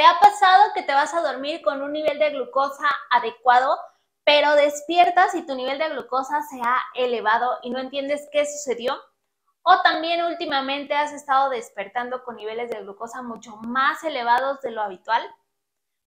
¿Te ha pasado que te vas a dormir con un nivel de glucosa adecuado, pero despiertas y tu nivel de glucosa se ha elevado y no entiendes qué sucedió? ¿O también últimamente has estado despertando con niveles de glucosa mucho más elevados de lo habitual?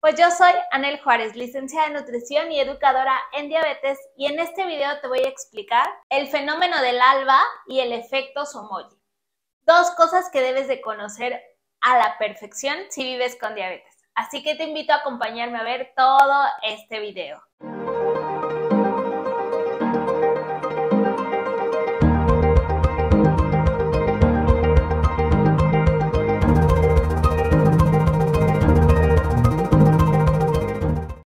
Pues yo soy Anel Juárez, licenciada en nutrición y educadora en diabetes y en este video te voy a explicar el fenómeno del alba y el efecto Somoyi. Dos cosas que debes de conocer a la perfección si vives con diabetes. Así que te invito a acompañarme a ver todo este video.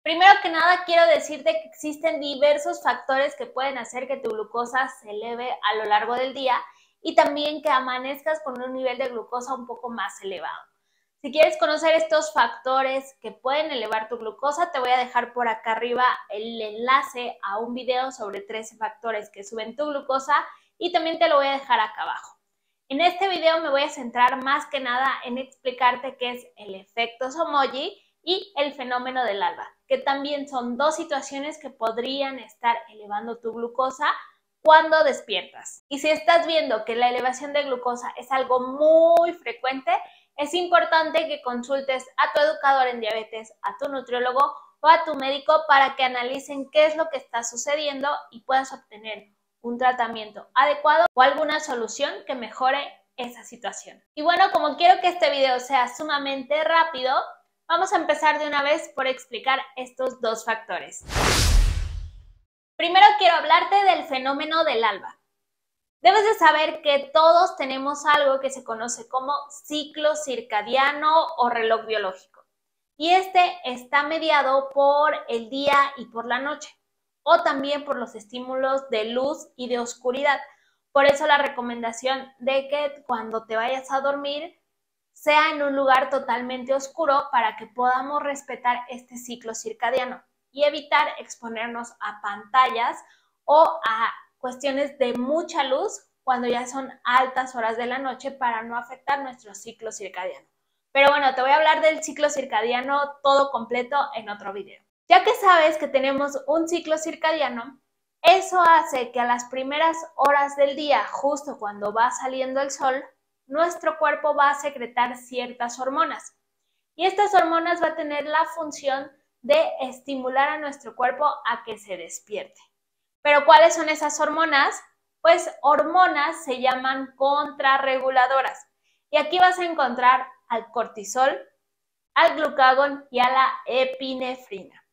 Primero que nada, quiero decirte que existen diversos factores que pueden hacer que tu glucosa se eleve a lo largo del día y también que amanezcas con un nivel de glucosa un poco más elevado. Si quieres conocer estos factores que pueden elevar tu glucosa, te voy a dejar por acá arriba el enlace a un video sobre 13 factores que suben tu glucosa y también te lo voy a dejar acá abajo. En este video me voy a centrar más que nada en explicarte qué es el efecto Somoji y el fenómeno del alba, que también son dos situaciones que podrían estar elevando tu glucosa cuando despiertas. Y si estás viendo que la elevación de glucosa es algo muy frecuente, es importante que consultes a tu educador en diabetes, a tu nutriólogo o a tu médico para que analicen qué es lo que está sucediendo y puedas obtener un tratamiento adecuado o alguna solución que mejore esa situación. Y bueno, como quiero que este video sea sumamente rápido, vamos a empezar de una vez por explicar estos dos factores. Primero quiero hablarte del fenómeno del alba. Debes de saber que todos tenemos algo que se conoce como ciclo circadiano o reloj biológico. Y este está mediado por el día y por la noche, o también por los estímulos de luz y de oscuridad. Por eso la recomendación de que cuando te vayas a dormir sea en un lugar totalmente oscuro para que podamos respetar este ciclo circadiano y evitar exponernos a pantallas o a cuestiones de mucha luz cuando ya son altas horas de la noche para no afectar nuestro ciclo circadiano. Pero bueno, te voy a hablar del ciclo circadiano todo completo en otro video. Ya que sabes que tenemos un ciclo circadiano, eso hace que a las primeras horas del día, justo cuando va saliendo el sol, nuestro cuerpo va a secretar ciertas hormonas. Y estas hormonas va a tener la función de estimular a nuestro cuerpo a que se despierte. Pero ¿cuáles son esas hormonas? Pues hormonas se llaman contrarreguladoras. Y aquí vas a encontrar al cortisol, al glucagón y a la epinefrina.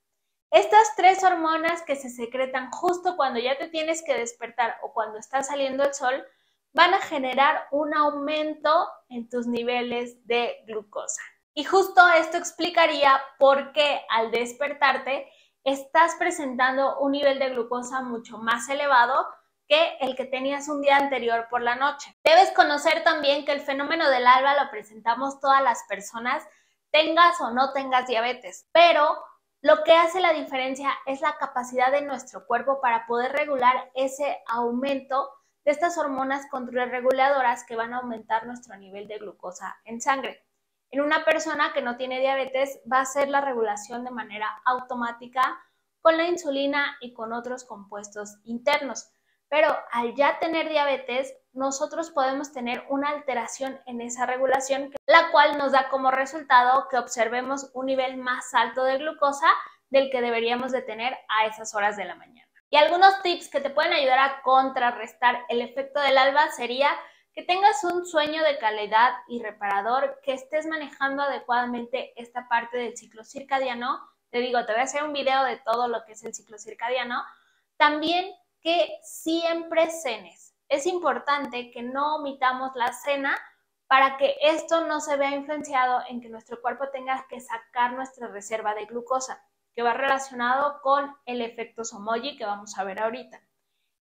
Estas tres hormonas que se secretan justo cuando ya te tienes que despertar o cuando está saliendo el sol van a generar un aumento en tus niveles de glucosa. Y justo esto explicaría por qué al despertarte estás presentando un nivel de glucosa mucho más elevado que el que tenías un día anterior por la noche. Debes conocer también que el fenómeno del alba lo presentamos todas las personas, tengas o no tengas diabetes, pero lo que hace la diferencia es la capacidad de nuestro cuerpo para poder regular ese aumento de estas hormonas contrarreguladoras que van a aumentar nuestro nivel de glucosa en sangre. En una persona que no tiene diabetes va a ser la regulación de manera automática con la insulina y con otros compuestos internos. Pero al ya tener diabetes, nosotros podemos tener una alteración en esa regulación, la cual nos da como resultado que observemos un nivel más alto de glucosa del que deberíamos de tener a esas horas de la mañana. Y algunos tips que te pueden ayudar a contrarrestar el efecto del alba sería que tengas un sueño de calidad y reparador, que estés manejando adecuadamente esta parte del ciclo circadiano. Te digo, te voy a hacer un video de todo lo que es el ciclo circadiano. También que siempre cenes. Es importante que no omitamos la cena para que esto no se vea influenciado en que nuestro cuerpo tenga que sacar nuestra reserva de glucosa, que va relacionado con el efecto Somoji que vamos a ver ahorita.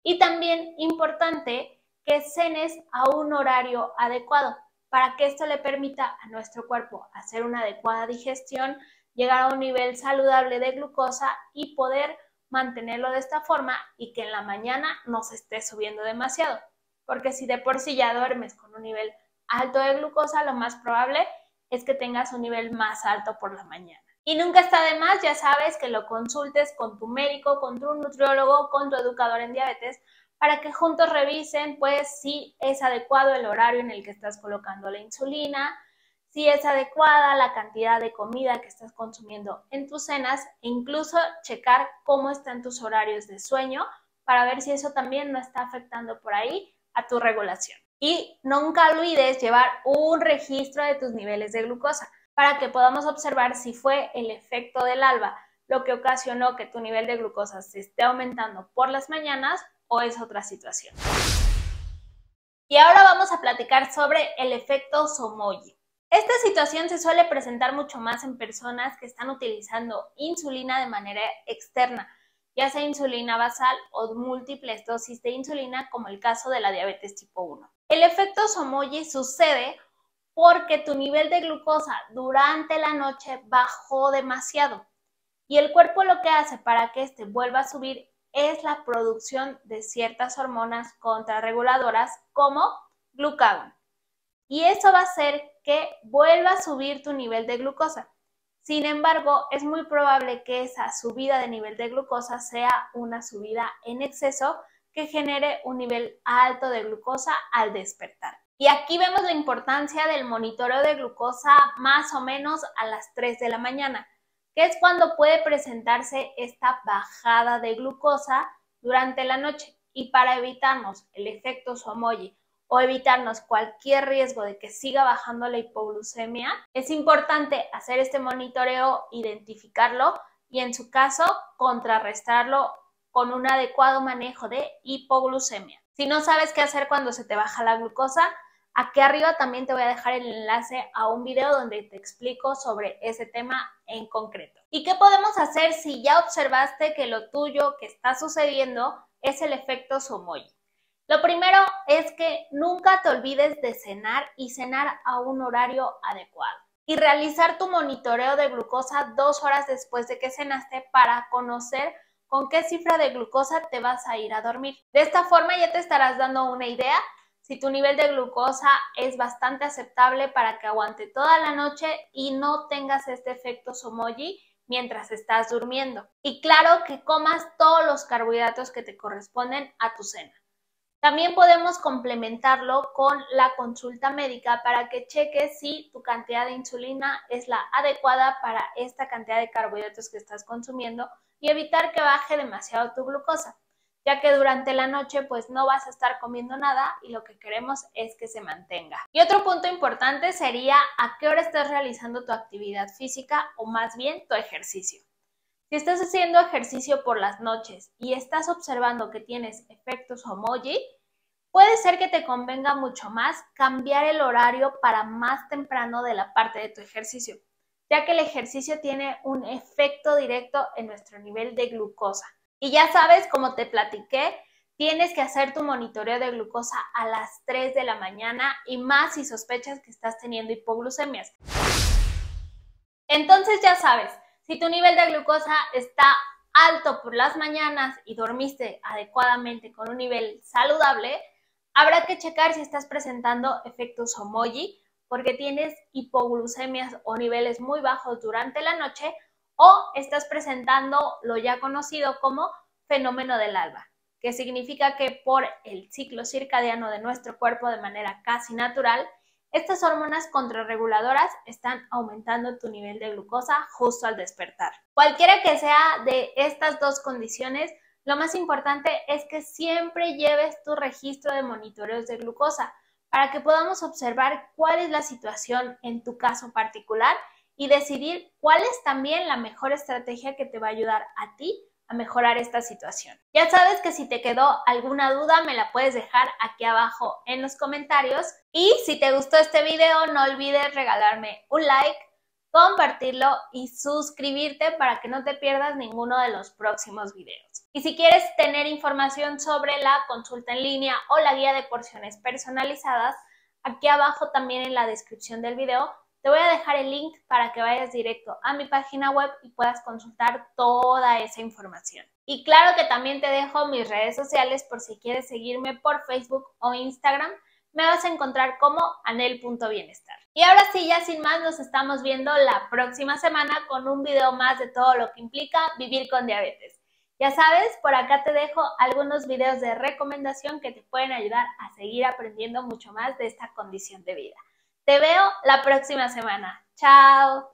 Y también importante que cenes a un horario adecuado para que esto le permita a nuestro cuerpo hacer una adecuada digestión, llegar a un nivel saludable de glucosa y poder mantenerlo de esta forma y que en la mañana no se esté subiendo demasiado. Porque si de por sí ya duermes con un nivel alto de glucosa, lo más probable es que tengas un nivel más alto por la mañana. Y nunca está de más, ya sabes, que lo consultes con tu médico, con tu nutriólogo, con tu educador en diabetes, para que juntos revisen, pues, si es adecuado el horario en el que estás colocando la insulina, si es adecuada la cantidad de comida que estás consumiendo en tus cenas e incluso checar cómo están tus horarios de sueño para ver si eso también no está afectando por ahí a tu regulación. Y nunca olvides llevar un registro de tus niveles de glucosa para que podamos observar si fue el efecto del alba lo que ocasionó que tu nivel de glucosa se esté aumentando por las mañanas o es otra situación. Y ahora vamos a platicar sobre el efecto Somoyi. Esta situación se suele presentar mucho más en personas que están utilizando insulina de manera externa, ya sea insulina basal o múltiples dosis de insulina, como el caso de la diabetes tipo 1. El efecto Somoyi sucede porque tu nivel de glucosa durante la noche bajó demasiado y el cuerpo lo que hace para que este vuelva a subir es la producción de ciertas hormonas contrarreguladoras como glucagón. Y eso va a hacer que vuelva a subir tu nivel de glucosa. Sin embargo, es muy probable que esa subida de nivel de glucosa sea una subida en exceso que genere un nivel alto de glucosa al despertar. Y aquí vemos la importancia del monitoreo de glucosa más o menos a las 3 de la mañana, que es cuando puede presentarse esta bajada de glucosa durante la noche. Y para evitarnos el efecto Somoyi o evitarnos cualquier riesgo de que siga bajando la hipoglucemia, es importante hacer este monitoreo, identificarlo y en su caso contrarrestarlo con un adecuado manejo de hipoglucemia. Si no sabes qué hacer cuando se te baja la glucosa, aquí arriba también te voy a dejar el enlace a un video donde te explico sobre ese tema en concreto. ¿Y qué podemos hacer si ya observaste que lo tuyo que está sucediendo es el efecto Somoyi? Lo primero es que nunca te olvides de cenar y cenar a un horario adecuado. Y realizar tu monitoreo de glucosa dos horas después de que cenaste para conocer con qué cifra de glucosa te vas a ir a dormir. De esta forma ya te estarás dando una idea si tu nivel de glucosa es bastante aceptable para que aguante toda la noche y no tengas este efecto somoji mientras estás durmiendo. Y claro que comas todos los carbohidratos que te corresponden a tu cena. También podemos complementarlo con la consulta médica para que cheques si tu cantidad de insulina es la adecuada para esta cantidad de carbohidratos que estás consumiendo y evitar que baje demasiado tu glucosa, ya que durante la noche pues no vas a estar comiendo nada y lo que queremos es que se mantenga. Y otro punto importante sería a qué hora estás realizando tu actividad física o más bien tu ejercicio. Si estás haciendo ejercicio por las noches y estás observando que tienes efectos homoji, puede ser que te convenga mucho más cambiar el horario para más temprano de la parte de tu ejercicio, ya que el ejercicio tiene un efecto directo en nuestro nivel de glucosa. Y ya sabes, como te platiqué, tienes que hacer tu monitoreo de glucosa a las 3 de la mañana y más si sospechas que estás teniendo hipoglucemias. Entonces ya sabes, si tu nivel de glucosa está alto por las mañanas y dormiste adecuadamente con un nivel saludable, habrá que checar si estás presentando efectos homoji porque tienes hipoglucemias o niveles muy bajos durante la noche o estás presentando lo ya conocido como fenómeno del alba, que significa que por el ciclo circadiano de nuestro cuerpo de manera casi natural, estas hormonas contrarreguladoras están aumentando tu nivel de glucosa justo al despertar. Cualquiera que sea de estas dos condiciones, lo más importante es que siempre lleves tu registro de monitoreos de glucosa para que podamos observar cuál es la situación en tu caso particular y decidir cuál es también la mejor estrategia que te va a ayudar a ti a mejorar esta situación. Ya sabes que si te quedó alguna duda me la puedes dejar aquí abajo en los comentarios y si te gustó este video no olvides regalarme un like, compartirlo y suscribirte para que no te pierdas ninguno de los próximos videos. Y si quieres tener información sobre la consulta en línea o la guía de porciones personalizadas, aquí abajo también en la descripción del video te voy a dejar el link para que vayas directo a mi página web y puedas consultar toda esa información. Y claro que también te dejo mis redes sociales por si quieres seguirme por Facebook o Instagram. me vas a encontrar como anel.bienestar. Y ahora sí, ya sin más, nos estamos viendo la próxima semana con un video más de todo lo que implica vivir con diabetes. Ya sabes, por acá te dejo algunos videos de recomendación que te pueden ayudar a seguir aprendiendo mucho más de esta condición de vida. Te veo la próxima semana. Chao.